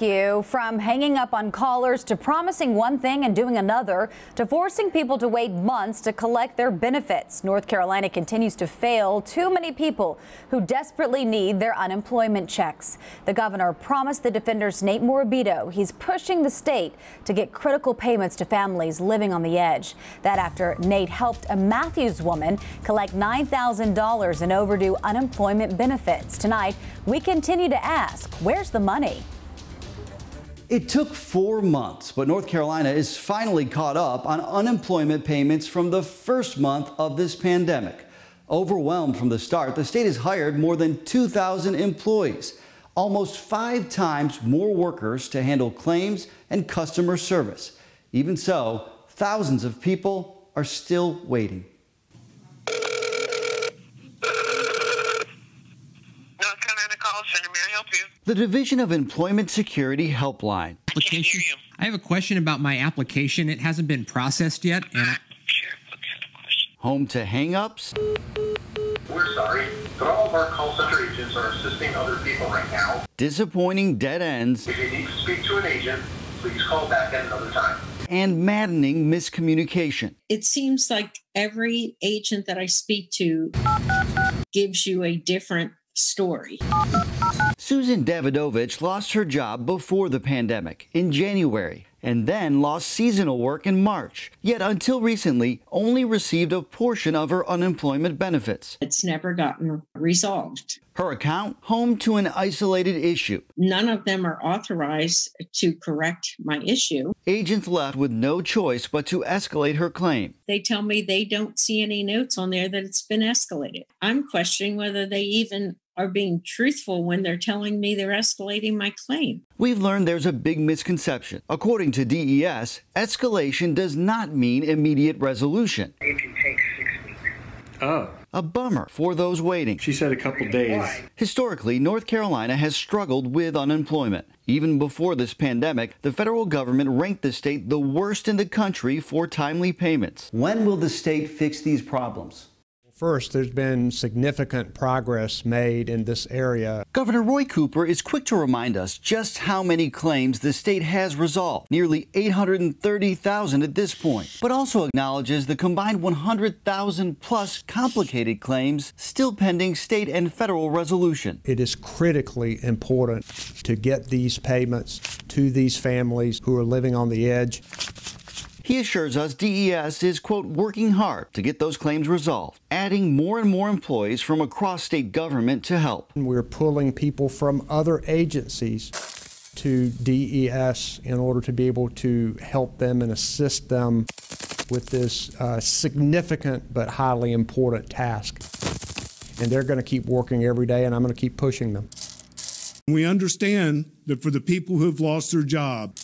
You. From hanging up on callers to promising one thing and doing another to forcing people to wait months to collect their benefits, North Carolina continues to fail too many people who desperately need their unemployment checks. The governor promised the defender's Nate Morabito he's pushing the state to get critical payments to families living on the edge. That after Nate helped a Matthews woman collect $9,000 in overdue unemployment benefits. Tonight, we continue to ask, where's the money? It took four months, but North Carolina is finally caught up on unemployment payments from the first month of this pandemic. Overwhelmed from the start, the state has hired more than 2,000 employees, almost five times more workers to handle claims and customer service. Even so, thousands of people are still waiting. The Division of Employment Security Helpline. Application. I have a question about my application. It hasn't been processed yet, and I, Home to hangups We're sorry, but all of our call center agents are assisting other people right now. disappointing dead ends, If you need to speak to an agent, please call back at another time. and maddening miscommunication. it seems like every agent that I speak to gives you a different story. Susan Davidovich lost her job before the pandemic in January and then lost seasonal work in March, yet until recently only received a portion of her unemployment benefits. It's never gotten resolved. Her account home to an isolated issue. None of them are authorized to correct my issue. Agents left with no choice but to escalate her claim. They tell me they don't see any notes on there that it's been escalated. I'm questioning whether they even are being truthful when they're telling me they're escalating my claim. We've learned there's a big misconception. According to DES, escalation does not mean immediate resolution. It can take six weeks. Oh, A bummer for those waiting. she said a couple days. Historically, North Carolina has struggled with unemployment. Even before this pandemic, the federal government ranked the state the worst in the country for timely payments. When will the state fix these problems? First, there's been significant progress made in this area. Governor Roy Cooper is quick to remind us just how many claims the state has resolved, nearly 830,000 at this point, but also acknowledges the combined 100,000 plus complicated claims still pending state and federal resolution. It is critically important to get these payments to these families who are living on the edge. He assures us DES is, quote, working hard to get those claims resolved, adding more and more employees from across state government to help. We're pulling people from other agencies to DES in order to be able to help them and assist them with this uh, significant but highly important task. And they're going to keep working every day, and I'm going to keep pushing them. We understand that for the people who have lost their job,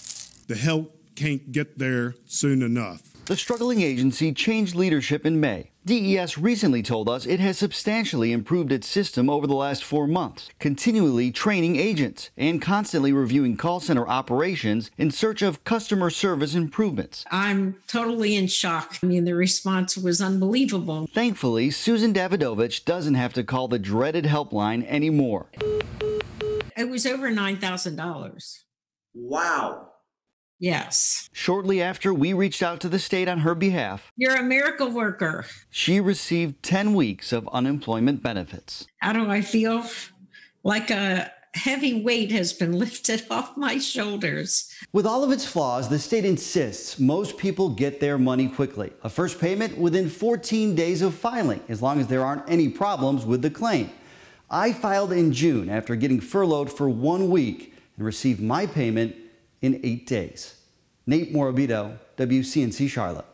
the help can't get there soon enough. The struggling agency changed leadership in May. DES recently told us it has substantially improved its system over the last four months, continually training agents and constantly reviewing call center operations in search of customer service improvements. I'm totally in shock. I mean, the response was unbelievable. Thankfully, Susan Davidovich doesn't have to call the dreaded helpline anymore. It was over $9,000. Wow. Yes. Shortly after we reached out to the state on her behalf, You're a miracle worker. she received 10 weeks of unemployment benefits. How do I feel? Like a heavy weight has been lifted off my shoulders. With all of its flaws, the state insists most people get their money quickly. A first payment within 14 days of filing, as long as there aren't any problems with the claim. I filed in June after getting furloughed for one week and received my payment in eight days. Nate Morabito, WCNC Charlotte.